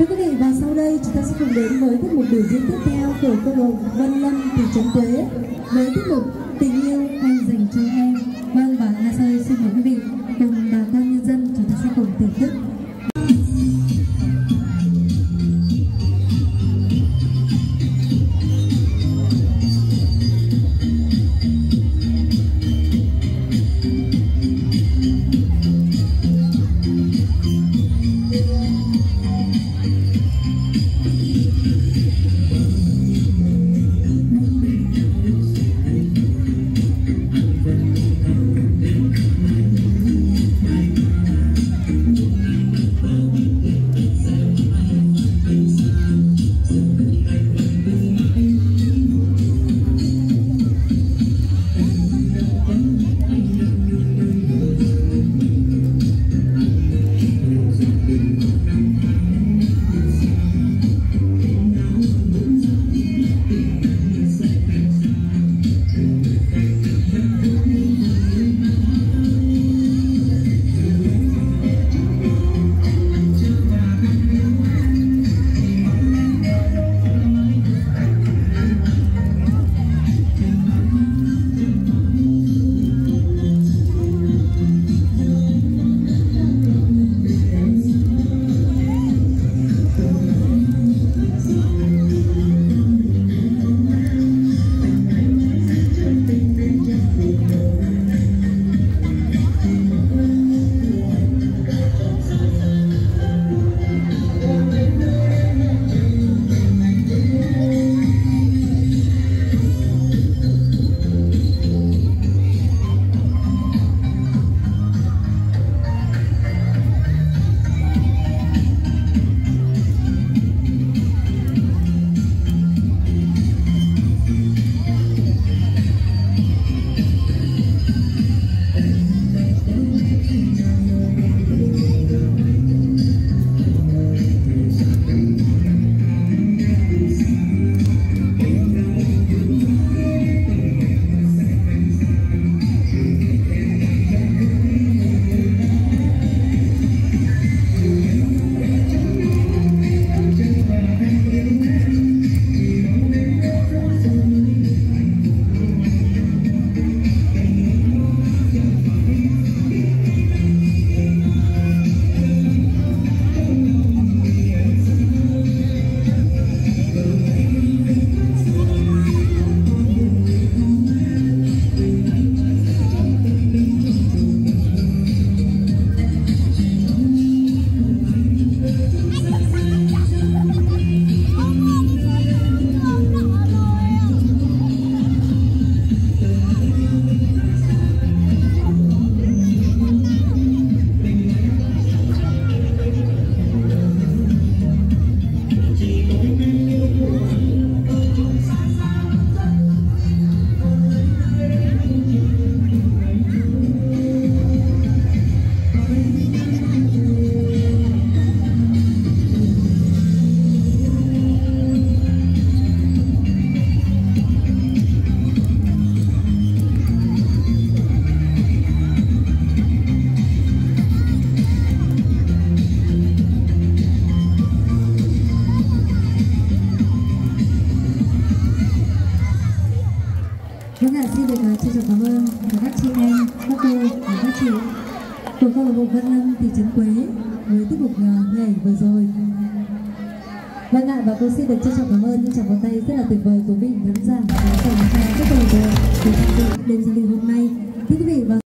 Thưa quý vị, và sau đây chúng ta sẽ cùng đến với tiết mục biểu diễn tiếp theo của câu lạc bộ Vân Lâm thị trấn Quế với tiết mục Tình yêu anh dành cho em. Vâng và Nga sau xin mời quý vị cùng bà con nhân dân chúng ta sẽ cùng thưởng thức các cô và các chị của câu lạc bộ Vân Lâm thị trấn Quế với tiết mục nhảy vừa rồi. Vâng ạ, và cô xin được trân trọng cảm ơn những tràng pháo tay rất là tuyệt vời của vị khán giả đã dành cho các câu lạc bộ để tham dự đêm giao lưu